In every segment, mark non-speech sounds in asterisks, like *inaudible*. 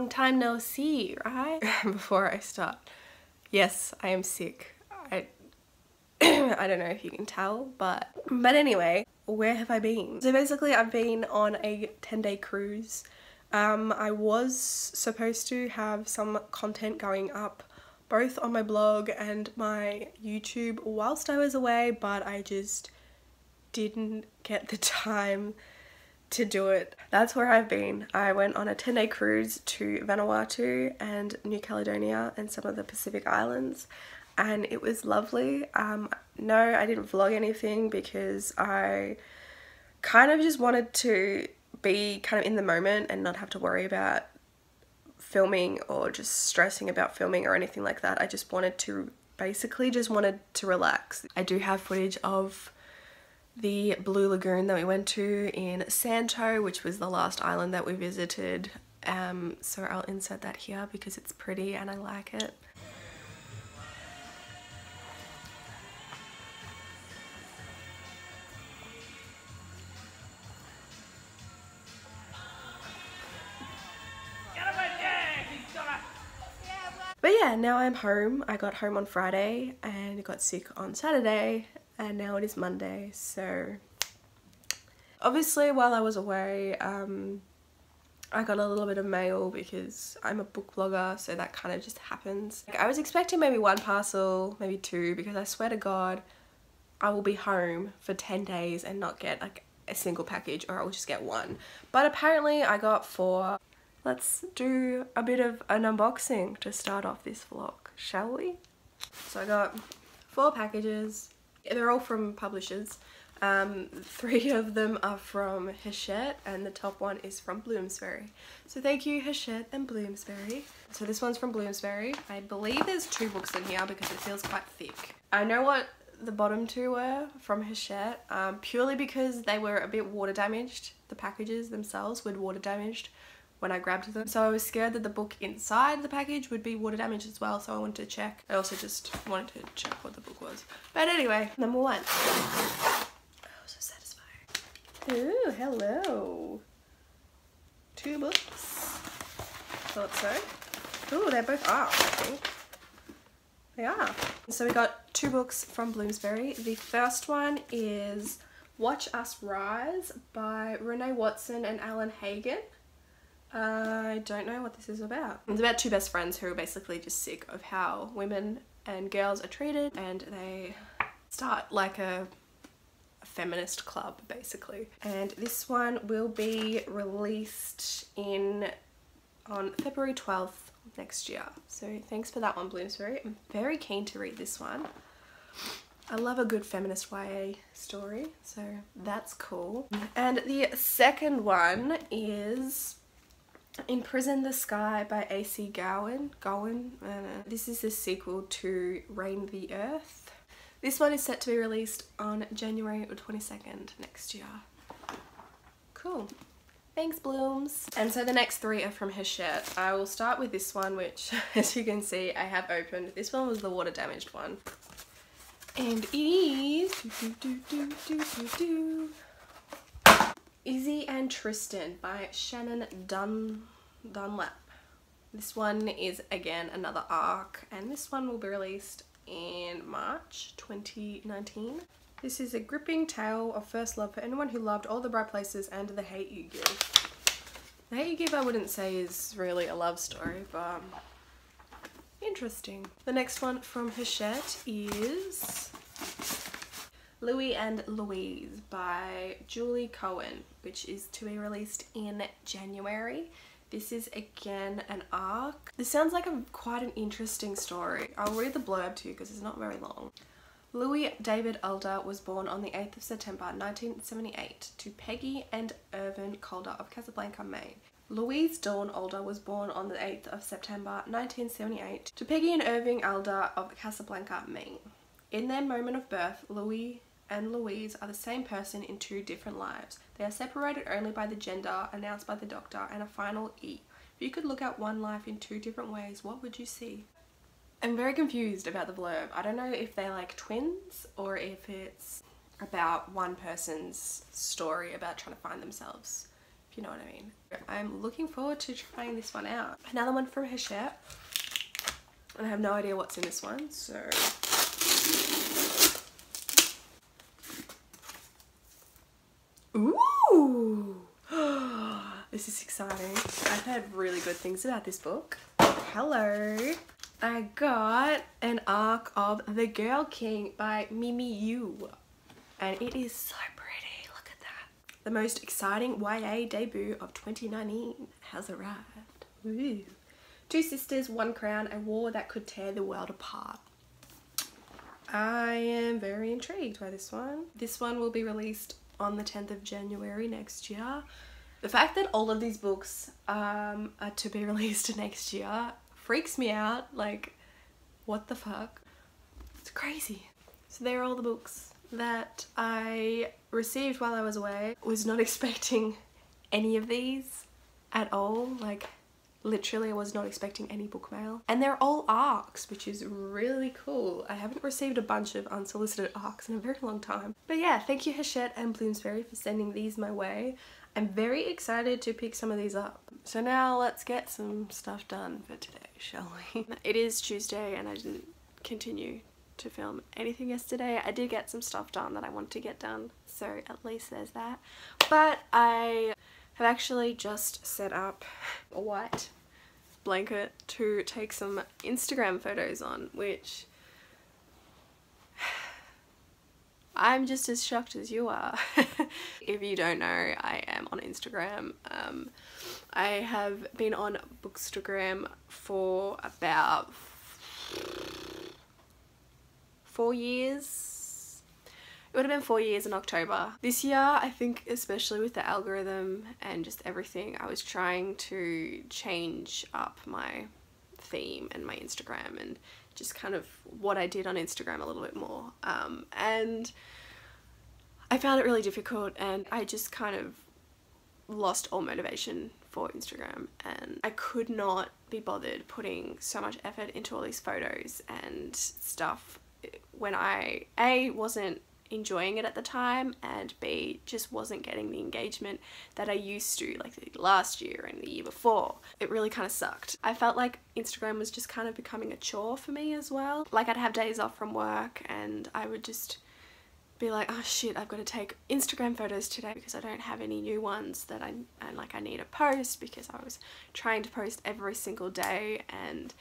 long time no see, right? *laughs* Before I start. Yes, I am sick. I *clears throat* I don't know if you can tell, but but anyway, where have I been? So basically I've been on a 10 day cruise. Um, I was supposed to have some content going up both on my blog and my YouTube whilst I was away, but I just didn't get the *laughs* time to do it. That's where I've been. I went on a 10 day cruise to Vanuatu and New Caledonia and some of the Pacific Islands and it was lovely. Um, no, I didn't vlog anything because I kind of just wanted to be kind of in the moment and not have to worry about filming or just stressing about filming or anything like that. I just wanted to basically just wanted to relax. I do have footage of the Blue Lagoon that we went to in Santo, which was the last island that we visited. Um, so I'll insert that here because it's pretty and I like it. But yeah, now I'm home. I got home on Friday and got sick on Saturday and now it is Monday. So obviously while I was away, um, I got a little bit of mail because I'm a book blogger so that kind of just happens. Like, I was expecting maybe one parcel, maybe two because I swear to God I will be home for 10 days and not get like a single package or I will just get one. But apparently I got four let's do a bit of an unboxing to start off this vlog, shall we? So I got four packages. They're all from publishers. Um, *laughs* three of them are from Hachette and the top one is from Bloomsbury. So thank you Hachette and Bloomsbury. So this one's from Bloomsbury. I believe there's two books in here because it feels quite thick. I know what the bottom two were from Hachette um, purely because they were a bit water damaged. The packages themselves were water damaged when I grabbed them. So I was scared that the book inside the package would be water damaged as well, so I wanted to check. I also just wanted to check what the book was. But anyway, number one. Oh, so satisfying. Ooh, hello. Two books. Thought so. Ooh, they both are, I think. They are. So we got two books from Bloomsbury. The first one is Watch Us Rise by Renee Watson and Ellen Hagan. I don't know what this is about. It's about two best friends who are basically just sick of how women and girls are treated and they start like a, a feminist club basically. And this one will be released in on February 12th next year. So thanks for that one Bloomsbury. I'm very keen to read this one. I love a good feminist YA story, so that's cool. And the second one is Imprison the Sky by A.C. Gaughen. Gaughen. Uh, this is the sequel to Reign the Earth. This one is set to be released on January 22nd next year. Cool. Thanks Blooms. And so the next three are from Hachette. I will start with this one which *laughs* as you can see I have opened. This one was the water damaged one. And it is do, do, do, Izzy and Tristan by Shannon Dun Dunlap. This one is again another arc and this one will be released in March 2019. This is a gripping tale of first love for anyone who loved all the bright places and the hate you give. The hate you give I wouldn't say is really a love story but interesting. The next one from Hachette is Louis and Louise by Julie Cohen, which is to be released in January. This is again an arc. This sounds like a quite an interesting story. I'll read the blurb to you because it's not very long. Louis David Alder was born on the 8th of September 1978 to Peggy and Irving Alder of Casablanca, Maine. Louise Dawn Alder was born on the 8th of September 1978 to Peggy and Irving Alder of Casablanca, Maine. In their moment of birth, Louis and Louise are the same person in two different lives. They are separated only by the gender announced by the doctor and a final E. If you could look at one life in two different ways, what would you see? I'm very confused about the blurb. I don't know if they're like twins or if it's about one person's story about trying to find themselves if you know what I mean. I'm looking forward to trying this one out. Another one from Hachette. And I have no idea what's in this one, so... Ooh! *gasps* this is exciting. I've heard really good things about this book. Hello! I got an arc of The Girl King by Mimi Yu. And it is so pretty. Look at that. The most exciting YA debut of 2019 has arrived. Ooh. Two sisters, one crown, a war that could tear the world apart. I am very intrigued by this one. This one will be released on the 10th of January next year. The fact that all of these books um, are to be *laughs* released next year freaks me out. Like, what the fuck? It's crazy. So there are all the books that I received while I was away. Was not *laughs* expecting any of these at all. Like, Literally, I was not expecting any book mail. And they're all ARCs, which is really cool. I haven't received a bunch of unsolicited ARCs in a very long time. But yeah, thank you Hachette and Bloomsbury for sending these my way. I'm very excited to pick some of these up. So now let's get some stuff done for today, shall we? *laughs* It is Tuesday and I didn't continue to film anything yesterday. I did get some stuff done that I wanted to get done, so at least there's that. But I have actually just set up a white blanket to take some Instagram photos on, which I'm just as shocked as you are. *laughs* if you don't know, I am on Instagram. Um, I have been on Bookstagram for about four years it would have been four years in October. This year, I think especially with the algorithm and just everything, I was trying to change up my theme and my Instagram and just kind of what I did on Instagram a little bit more. Um, and I found it really difficult and I just kind of lost all motivation for Instagram and I could not be bothered putting so much effort into all these photos and stuff when I A wasn't enjoying it at the time and B just wasn't getting the engagement that I used to like last year and the year before. It really kind of sucked. I felt like Instagram was just kind of becoming a chore for me as well. Like I'd have days off from work and I would just be like oh shit I've got to take Instagram photos today because I don't have any new ones that I and like I need to post because I was trying to post every single day and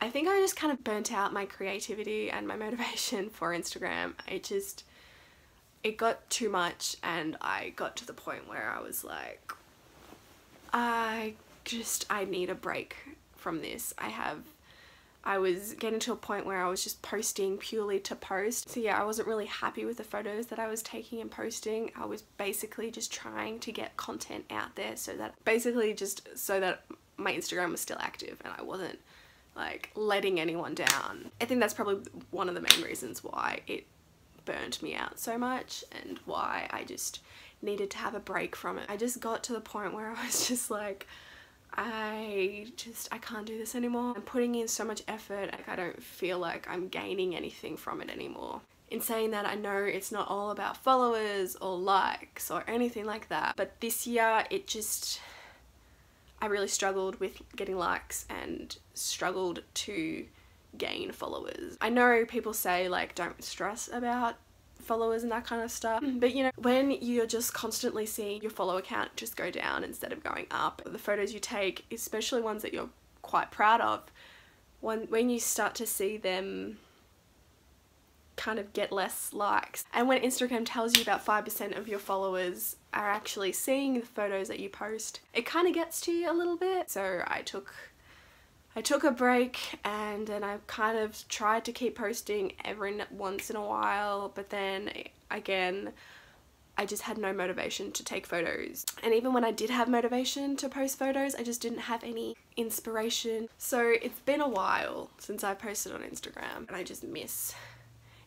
I think I just kind of burnt out my creativity and my *laughs* motivation for Instagram. It just it got too much and I got to the point where I was like I just I need a break from this. I have I was getting to a point where I was just posting purely to post. So yeah, I wasn't really happy with the photos that I was taking and posting. I was basically just trying to get content out there so that basically just so that my Instagram was still active and I wasn't like letting anyone down. I think that's probably one of the main reasons why it burnt me out so much and why I just needed to have a break from it. I just got to the point where *laughs* I was just like, I just, I can't do this anymore. I'm putting in so much effort, like I don't feel like I'm gaining anything from it anymore. In saying that, I know it's not all about followers or likes or anything like that, but this year it just, I really struggled with getting likes and struggled to gain followers. I know people say like don't stress about followers and that kind of stuff mm. but you know when you're just constantly seeing your follower count just go down instead of going up the photos you take especially ones that you're quite proud of when when you start to see them kind of get less likes and when Instagram tells you about 5% of your followers are actually seeing the photos that you post it kind of gets to you a little bit so I took I took a break and then I kind of tried to keep posting every once in a while but then again I just had no motivation to take photos. And even when I did have motivation to post photos I just didn't have any inspiration. So it's been a while since I posted on Instagram and I just miss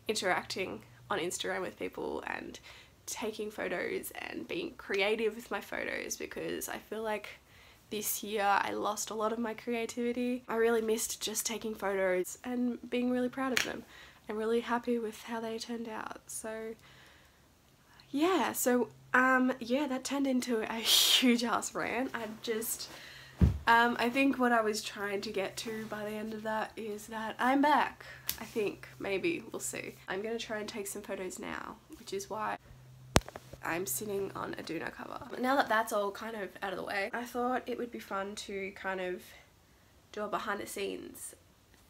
interacting on Instagram with people and taking photos and being creative with my photos because I feel like this year I lost a lot of my creativity. I really missed just taking photos and being really proud of them. I'm really happy with how they turned out. So yeah, so um, yeah, that turned into a *laughs* huge ass rant. I just, um, I think what I was trying to get to by the end of that is that I'm back. I think, maybe, we'll see. I'm gonna try and take some photos now, which is why I'm sitting on a doona cover. Now that that's all kind of out of the way, I thought it would be fun to kind of do a behind the scenes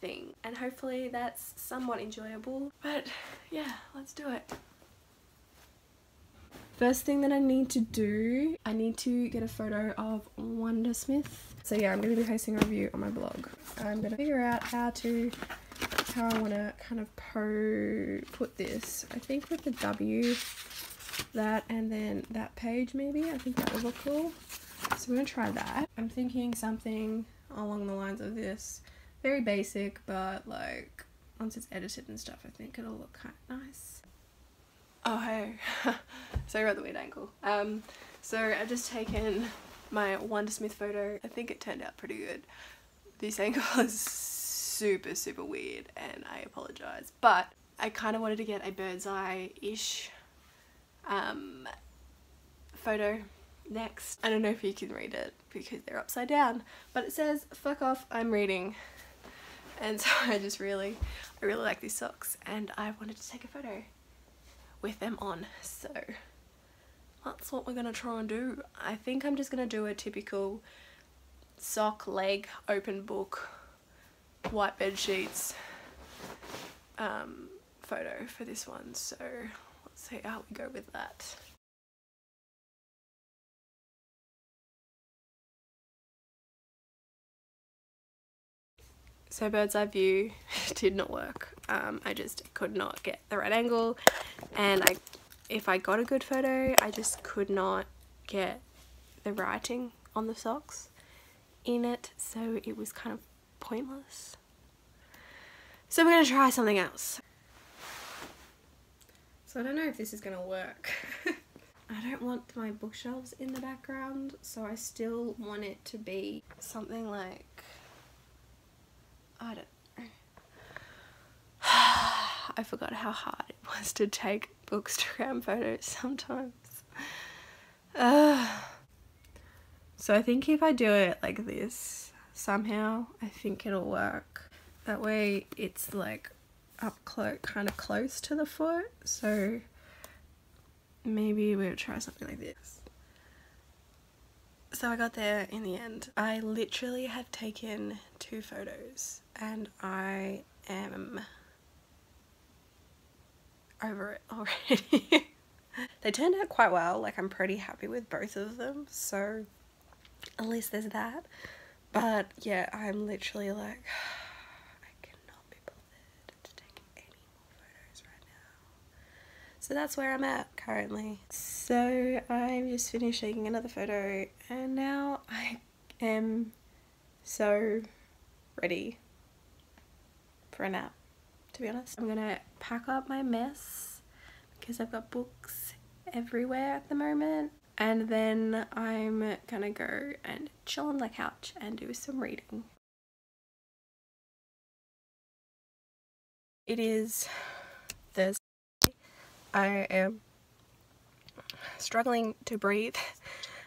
thing and hopefully that's somewhat enjoyable. But yeah, let's do it. First thing that I need to do, I need to get a photo of Wundersmith. So yeah, I'm going to be posting a review on my blog. I'm going to figure out how to, how I want to kind of po put this. I think with the W, that and then that page maybe. I think that would look cool. So we're going to try that. I'm thinking something along the lines of this. Very basic, but like once it's edited and stuff, I think it'll look kind of nice. Oh hey, *laughs* sorry about the weird angle. Um, so I've just taken my Wundersmith photo. I think it turned out pretty good. This angle *laughs* is super super weird and I apologize but I kind of wanted to get a bird's eye-ish um, photo next. I don't know if you can read it because they're upside down but it says fuck off I'm reading. And *laughs* so I just really I really like these socks and I wanted to take a photo with them on. So that's what we're gonna try and do. I think I'm just gonna do a typical sock leg open book white bed sheets um, photo for this one. So see how we go with that. So bird's eye view *laughs* did not work. Um, I just could not get the right angle. And I if I got a good photo I just could not get the writing on the socks in it. So it was kind of pointless. So we're gonna try something else so I don't know if this is gonna work *laughs* I don't want my bookshelves in the background so I still want it to be something like I don't *sighs* I forgot how hard it was to take bookstagram photos sometimes. Uh, *sighs* so I think if I do it like this somehow, I think it'll work. That way it's like up close, kind of close to the foot. So maybe we'll try something like this. So I got there in the end. I literally have taken two photos and I am over it already. *laughs* they turned out quite well, like I'm pretty happy with both of them, so at least there's that. But yeah, I'm literally like, I cannot be bothered to take any more photos right now. So that's where I'm at currently. So I'm just finished taking another photo and now I am so ready for a nap to be honest. I'm gonna pack up my mess because I've got books everywhere at the moment and then I'm gonna go and chill on the couch and do some reading. It is. I am struggling to breathe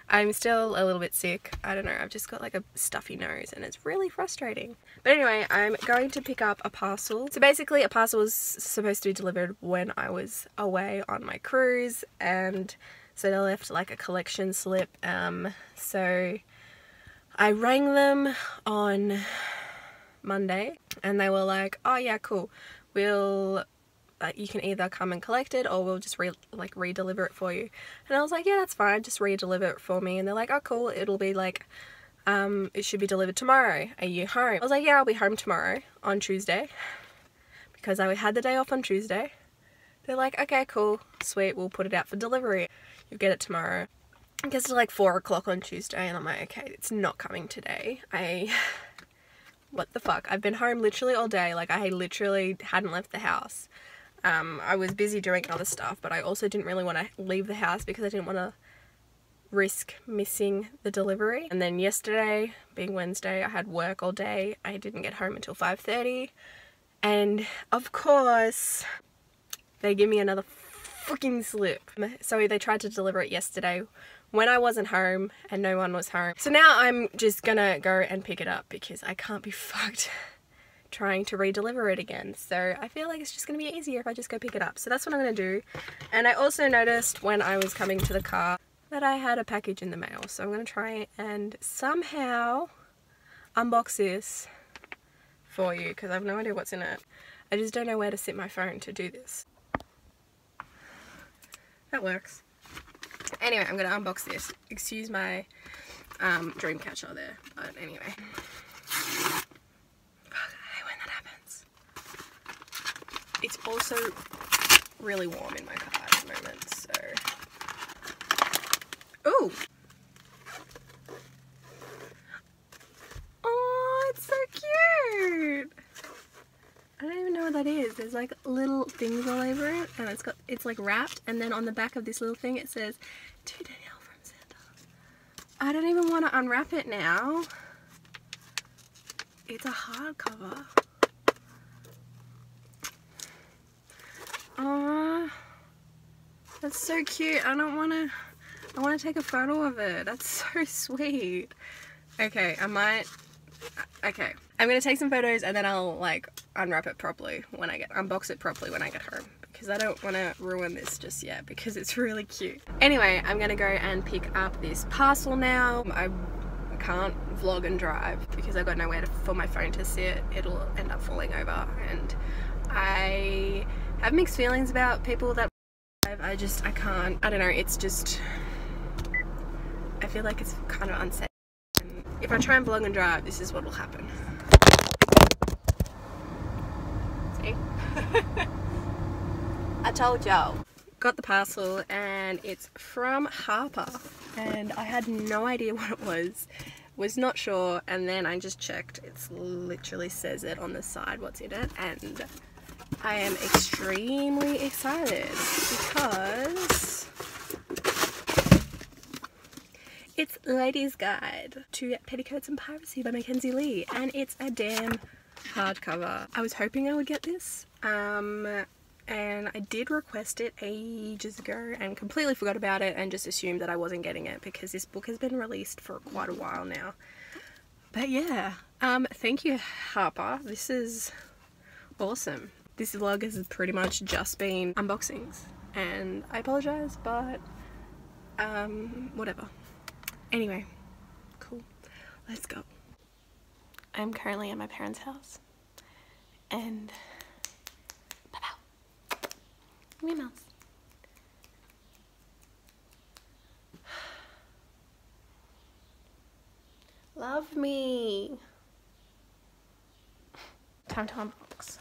I'm still a little bit sick. I don't know, I've just got like a stuffy nose and it's really frustrating. But anyway, I'm going to pick up a parcel. So basically a parcel was supposed to be delivered when I was away on my cruise and so they left like a collection slip. Um, so I rang them on Monday and they were like, oh yeah, cool. We'll uh, you can either come and collect it or we'll just re like re-deliver it for you. And I was like yeah that's fine just re-deliver it for me. And they're like oh cool it'll be like um it should be delivered tomorrow. Are you home? I was like yeah I'll be home tomorrow on Tuesday. Because I had the day off on Tuesday. They're like okay cool sweet we'll put it out for delivery. You'll get it tomorrow. I guess it's like four o'clock on Tuesday and I'm like okay it's not coming today. I *laughs* what the fuck? I've been home literally all day like I literally hadn't left the house um, I was busy doing other stuff, but I also didn't really want to leave the house because I didn't want to risk missing the delivery. And then yesterday, being Wednesday, I had work all day. I didn't get home until 5.30. And of course, they give me another fucking slip. So they tried to deliver it yesterday when I wasn't home and no one was home. So now I'm just gonna go and pick it up because I can't be *laughs* fucked trying to re-deliver it again. So I feel like it's just gonna be easier if I just go pick it up. So that's what I'm gonna do. And I also noticed when I was coming to the car that I had a package in the mail. So I'm gonna try and somehow unbox this for you because I have no idea what's in it. I just don't know where to sit my phone to do this. That works. Anyway, I'm going to unbox this. Excuse my um, dream catcher there, but anyway. when that happens. It's also really warm in my car at the moment, so... Ooh! Oh, it's so cute! I don't even know what that is. There's like little things all over it and it's got it's like wrapped and then on the back of this little thing it says to Danielle from Santa. I don't even want to unwrap it now. It's a hardcover. Oh, that's so cute. I don't want to, I want to take a photo of it. That's *laughs* so sweet. Okay, I might, uh, okay. I'm going to take some photos and then I'll like unwrap it properly when I get, unbox it properly when I get home because I don't want to ruin this just yet because it's *laughs* really cute. Anyway, I'm going to go and pick up this parcel now. I can't vlog and drive because I've got nowhere to, for my phone to sit. It'll end up falling over and I have mixed feelings about people that I just, I can't, I don't know, it's just, I feel like it's kind of unsafe. If I try and vlog and drive, this is what will happen. See? *laughs* I told y'all. Got the parcel and it's from Harper and I had no idea *laughs* what it was. Was not sure and then I just checked. It's literally says it on the side what's in it and I am extremely excited because it's Ladies Guide to Petticoats and Piracy by Mackenzie Lee and it's a damn hardcover. I was hoping I would get this um, and I did request it ages ago and completely forgot about it and just assumed that I wasn't getting it because this book has been released for quite a while now. But yeah, um, thank you Harper. This is awesome. This vlog has pretty much just been unboxings and I apologise but um, whatever. Anyway, cool. Let's go. I'm currently at my parents' house and Minnie Mouse. Love me. Time to unbox.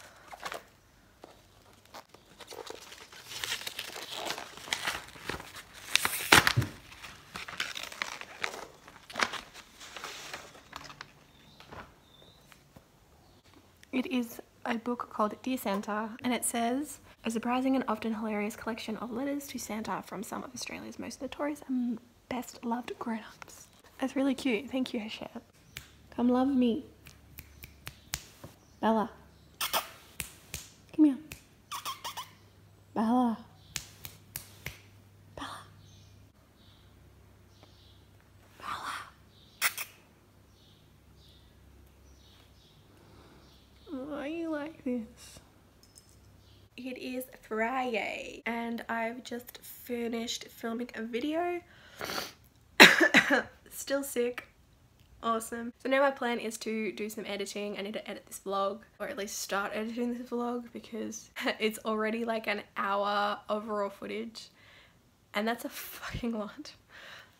It is a book called Dear Santa and it says a surprising and often hilarious collection of letters to Santa from some of Australia's most notorious and best loved grown-ups. That's really cute. Thank you, Hachette. Come love me. Bella. Come here. Bella. Bella. Bella. Why you like this? It is Friday and I've just finished filming a video. *coughs* Still sick. Awesome. So now my plan is to do some editing. I need to edit this vlog or at least start editing this vlog because *laughs* it's already like an hour of raw footage and that's a *laughs* fucking lot.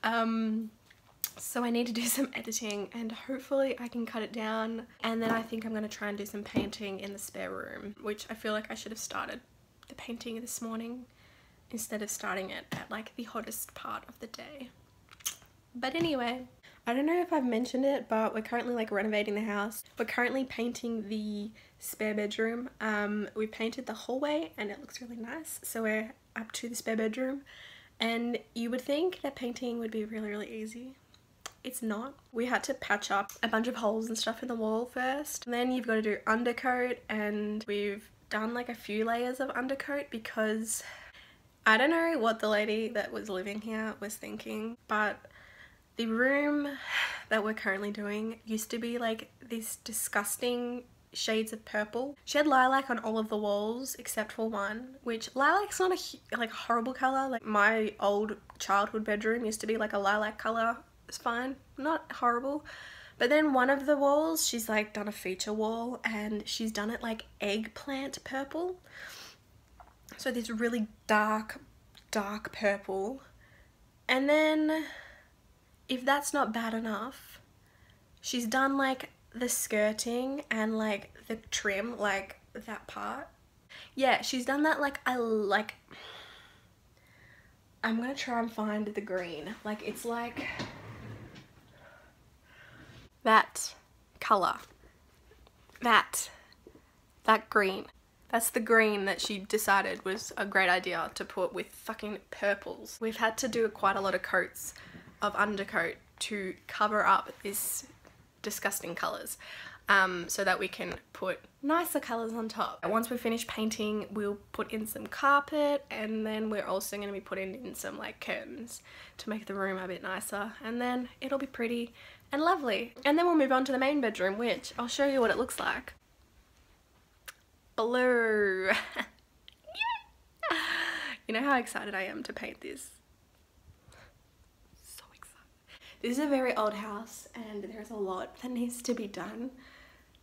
Um so I need to do *laughs* some editing and hopefully I can cut it down and then I think I'm going to try and do some painting in the spare room which I feel like I should have started the painting this morning instead of starting it at like the hottest part of the day. But anyway, I don't know if I've mentioned it but we're currently like renovating the house. We're currently painting the spare bedroom. Um, we painted the hallway and it looks really nice so we're up to the spare bedroom and you would think that painting would be really really easy it's not. We had to patch up a bunch of holes and stuff in the wall first. And then you've got to do undercoat and we've done like a few layers of undercoat because I don't know what the lady that was living here was thinking, but the room that we're currently doing used to be like this disgusting shades of purple. She had lilac on all of the walls except for one, which lilac's not a like horrible color. Like my old childhood bedroom used to be like a lilac color. It's fine, not horrible. But then one of the walls, she's like done a feature wall and she's done it like eggplant purple. So this really dark, dark purple. And then if that's not bad enough, she's done like the skirting and like the trim, like that part. Yeah, she's done that like I like I'm gonna try and find the green. Like it's like that color. That. That green. That's the green that she decided was a great idea to put with fucking purples. We've had to do quite a lot of coats of undercoat to cover up this disgusting colours um, so that we can put nicer colours on top. Once we finish painting we'll put in some carpet and then we're also going to be putting in some like curtains to make the room a bit nicer and then it'll be pretty and lovely. And then we'll move on to the main bedroom which I'll show you what it looks like. Blue! *laughs* you know how excited I am to paint this? So excited. This is a very old house and there's a lot that needs to be done.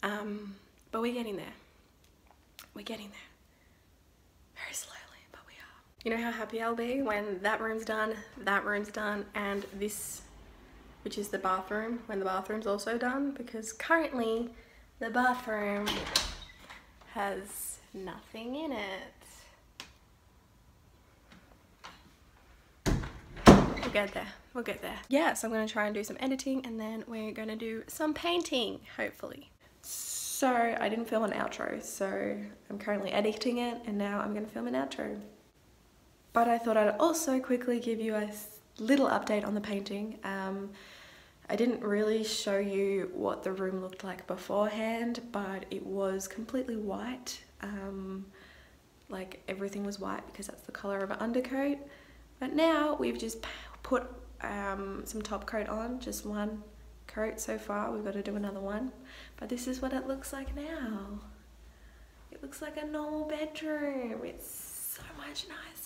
Um, but we're getting there. We're getting there. Very slowly, but we are. You know how happy I'll be when that room's done, that room's done, and this, which is the bathroom, when the bathroom's also done, because currently the bathroom has nothing in it. We'll get there we'll get there. Yeah, so I'm to try and do some editing and then we're to do some painting, hopefully. So I didn't film an outro, so I'm currently editing it and now I'm to film an outro. But I thought I'd also quickly give you a little update on the painting. Um, I didn't really show you what the room looked like beforehand, but it was completely white. Um, like everything was white because that's the color of an undercoat. But now we've just put um, some top coat on, just one coat so far. We've got to do another one. But this is what it looks like now. It looks like a normal bedroom. It's so much nicer.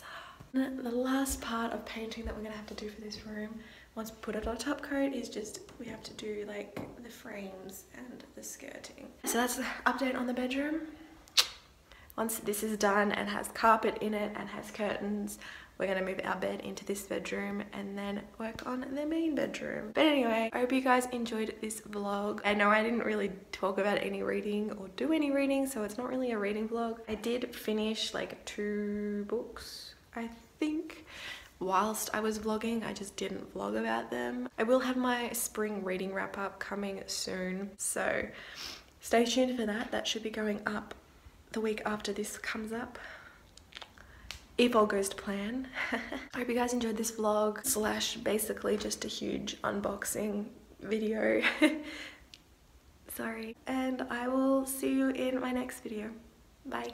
The last part of painting that we're to have to do for this room, once we put it on top coat, is just we have to do like the frames and the skirting. So that's the update on the bedroom. Once this is done and has carpet in it and has curtains, we're gonna move our bed into this bedroom and then work on the main bedroom. But anyway, I hope you guys enjoyed this vlog. I know I didn't really talk about any reading or do any reading, so it's not really a reading vlog. I did finish like two books, I think whilst I was vlogging. I just didn't vlog about them. I will have my spring reading wrap up coming soon. So stay tuned for that. That should be going up the week after this comes up if all goes to plan. I *laughs* hope you guys enjoyed this vlog slash basically just a huge unboxing video. *laughs* Sorry. And I will see you in my next video. Bye.